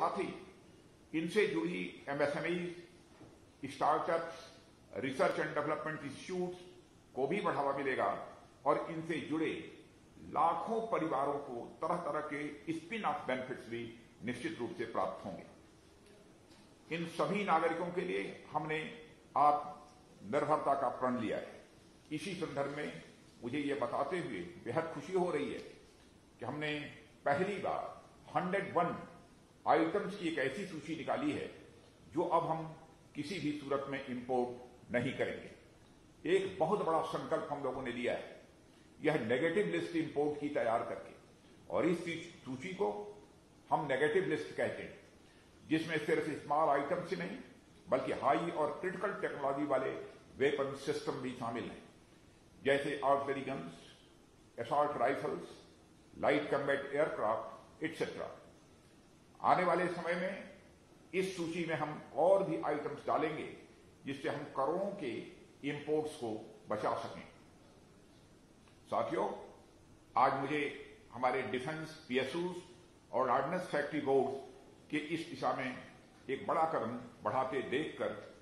साथ ही इनसे जुड़ी MSME startups research and development institute को भी बढ़ावा मिलेगा और इनसे जुड़े लाखों परिवारों को तरह तरह के स्पिन ऑफ़ बेनिफिट्स भी निश्चित रूप से प्राप्त होंगे। इन सभी नागरिकों के लिए हमने आत्मनिर्भरता का प्रण लिया है। इसी संदर्भ में मुझे ये बताते हुए बेहद खुशी हो रही है कि हमने पहली बार 101 आइटम्स की एक ऐसी सूची निकाली है, जो अब हम किसी भी सूरत में इंपोर्ट नहीं करेंगे। एक बहुत बड़ा संकल्प हम लोगों ने लिया है, यह नेगेटिव लिस्ट इंपोर्ट की तैयार करके। और इस सूची को हम नेगेटिव लिस्ट कहते हैं, जिसमें सिर्फ़ स्मॉल आइटम्स ही नहीं, बल्कि हाई और क्रिटिकल टेक्नोलॉजी वाले वेपन सिस्टम भी शामिल हैं। जैसे artillery guns assault rifles light combat aircraft etcetera आने वाले समय में इस सूची में हम और भी आइटम्स डालेंगे, जिससे हम करोड़ों के इंपोर्ट्स को बचा सकें। साथियों, आज मुझे हमारे डिफेंस पीएसयूज और आर्डनेस फैक्ट्री बोर्ड के इस दिशा में एक बड़ा कदम बढ़ाते देखकर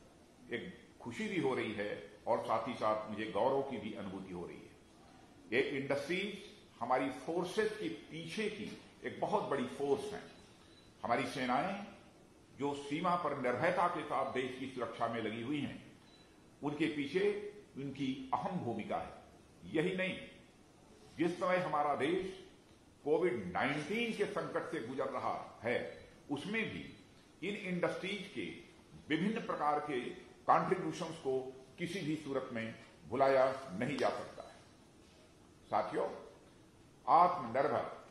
एक खुशी भी हो रही है और साथ ही साथ मुझे गौरव की भी अनुभूति हो रही है। ये इंडस्ट्रीज़ हमारी फोर्सेस के पीछे की एक बहुत बड़ी फोर्स है। हमारी सेनाएँ जो सीमा पर निर्भयता के साथ देश की सुरक्षा में लगी हुई हैं, उनके पीछे उनकी अहम भूमिका है। यही नहीं, जिस समय हमारा देश कोविड 19 के संकट से गुजर रहा है, उसमें भी इन इंडस्ट्रीज़ के विभिन्न प्रकार के कॉन्ट्रीब्यूशंस को किसी भी सूरत में भुलाया नहीं जा सकता है। साथियों, आत्मनिर्भर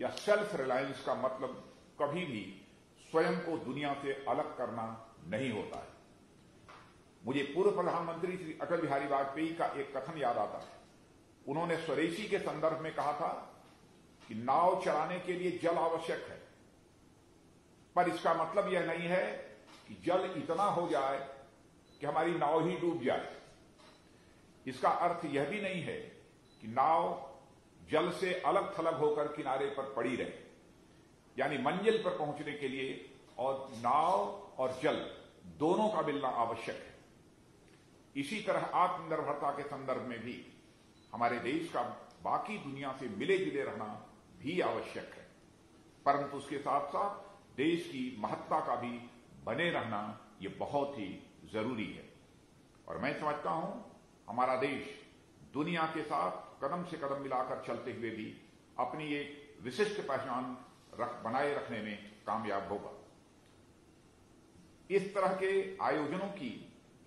या सेल्फ रिलायंस का मतलब कभी भी स्वयं को दुनिया से अलग करना नहीं होता है। मुझे पूर्व प्रधानमंत्री श्री अटल बिहारी वाजपेयी का एक कथन याद आता है। उन्होंने स्वदेशी के संदर्भ में कहा था कि नाव चलाने के लिए जल आवश्यक है। पर इसका मतलब यह नहीं है कि जल इतना हो जाए कि हमारी नाव ही डूब जाए। इसका अर्थ यह भी नहीं है कि नाव जल से अलग थलग होकर किनारे पर पड़ी रहे। यानी मंजिल पर पहुँचने के लिए और नाव और जल दोनों का मिलना आवश्यक है। इसी तरह आत्मनिर्भरता के संदर्भ में भी हमारे देश का बाकी दुनिया से मिले जुले रहना भी आवश्यक है। परंतु उसके साथ साथ देश की महत्ता का भी बने रहना ये बहुत ही ज़रूरी है। और मैं समझता हूँ, हमारा देश दुनिया के साथ कदम से कदम मिलाकर चलते हुए भी अपनी एक विशिष्ट पहचान रख, बनाए रखने में कामयाब होगा। इस तरह के आयोजनों की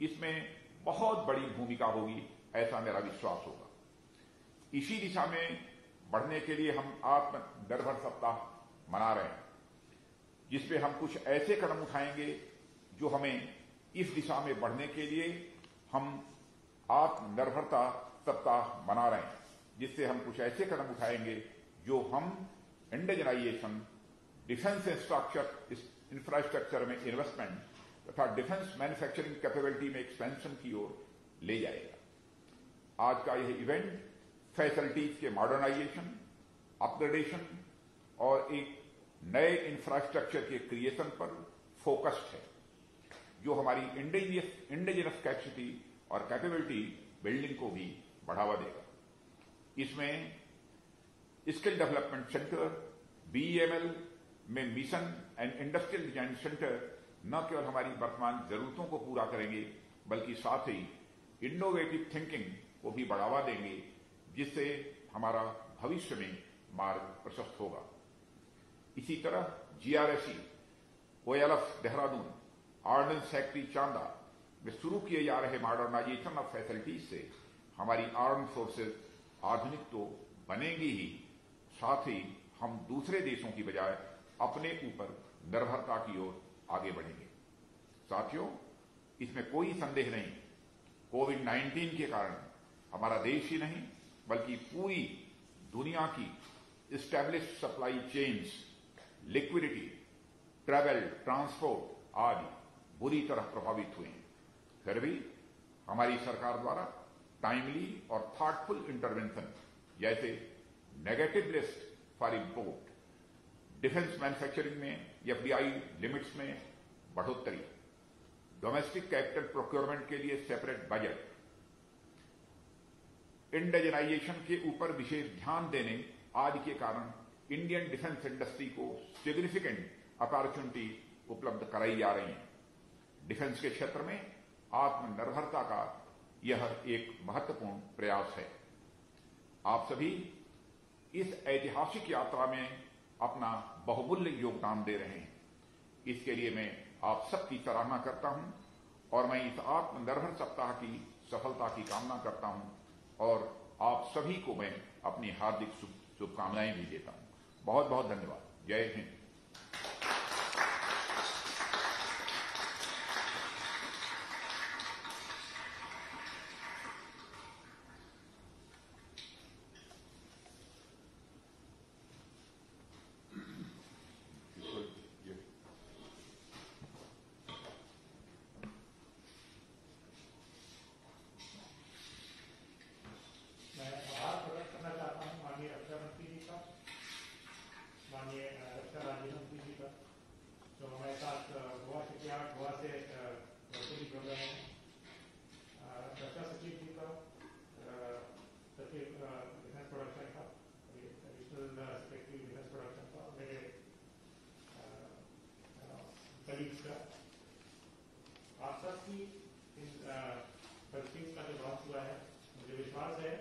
इसमें बहुत बड़ी भूमिका होगी ऐसा मेरा विश्वास होगा। इसी दिशा में बढ़ने के लिए हम आत्मनिर्भर सप्ताह मना रहे हैं जिसपे हम कुछ ऐसे कदम उठाएँगे जो हमें इस दिशा में बढ़ने के लिए हम आत्मनिर्भरता सप्ताह मना रहे हैं जिससे हम कुछ ऐसे कदम उठाएँगे जो हम इंडिजनाइजेशन, डिफेंस इंफ्रास्ट्रक्चर में इन्वेस्टमेंट तथा डिफेंस मैन्युफैक्चरिंग कैपेबिलिटी में एक्सपेंशन की ओर ले जाएगा। आज का यह इवेंट फैसिलिटीज़ के मॉडर्नाइजेशन अपग्रेडेशन और एक नए इंफ्रास्ट्रक्चर के क्रिएशन पर फोकस्ड है, जो हमारी इंडिजियस इंडिजिनस कैपेसिटी और कैपेबिलिटी बिल्डिंग को भी बढ़ावा देगा। इसमें स्किल डेवलपमेंट सेंटर बीईएमएल में mission and industrial design centre, न केवल हमारी वर्तमान जरूरतों को पूरा करेंगे, बल्कि साथ ही इनोवेटिव थिंकिंग को भी बढ़ावा देंगे, जिससे हमारा भविष्य में मार्ग प्रशस्त होगा। इसी तरह GRSE OLF Dehradun ordnance factory Chanda में शुरू किए जा रहे मॉडर्नाइजेशन ऑफ़ फैसिलिटीज़ से हमारी आर्म फोर्सेज आधुनिक तो बनेंगी ही। साथ ही हम दूसरे देशों की बजाय अपने ऊपर निर्भरता की ओर आगे बढ़ेंगे। साथियों, इसमें कोई संदेह नहीं कोविड 19 के कारण हमारा देश ही नहीं, बल्कि पूरी दुनिया की establish supply chains liquidity travel transport आदि बुरी तरह प्रभावित हुए हैं। फिर भी हमारी सरकार द्वारा टाइमली और थॉटफुल इंटरवेंशन जैसे negative list for import defence manufacturing में एफडीआई लिमिट्स में बढ़ोतरी डोमेस्टिक कैपिटल प्रोक्योरमेंट के लिए सेपरेट बजट इंडजनाइजेशन के ऊपर विशेष ध्यान देने आदि के कारण इंडियन डिफेंस इंडस्ट्री को सिग्निफिकेंट अपॉर्चुनिटी उपलब्ध कराई जा रही है। डिफेंस के क्षेत्र में आत्मनिर्भरता का यह एक महत्वपूर्ण प्रयास है। आप सभी इस ऐतिहासिक यात्रा में अपना बहुमूल्य योगदान दे रहे हैं। इसके लिए मैं आप सबकी सराहना करता हूँ और मैं इस आत्मनिर्भर सप्ताह की सफलता की कामना करता हूँ और आप सभी को मैं अपनी हार्दिक शुभकामनाएँ भी देता हूँ। बहुत बहुत धन्यवाद। जय हिंद मैं आभार प्रकट करना चाहता हूँ माननीय रक्षा मंत्री जी का माननीय अ, रक्षा राज्य मंत्री जी का जो हमारे साथ अ, गोवा से क्या गोवा से अ, आप का जो लॉन्च हुआ है मुझे विश्वास है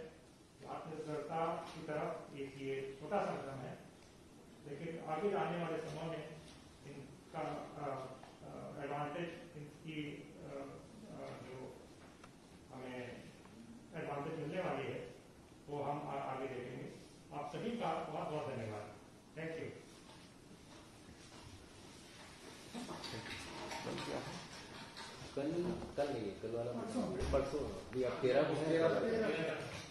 आत्मनिर्भरता की तरफ़ एक ये छोटा सा कदम है लेकिन आगे आने वाले समय में इनका एडवांटेज इनकी अ, अ, जो हमें एडवांटेज मिलने वाली है वो हम आ, आगे देखेंगे आप सभी का बहुत बहुत धन्यवाद थैंक यू कल कल नहीं है कल वाला परसों भी अब तेरह को है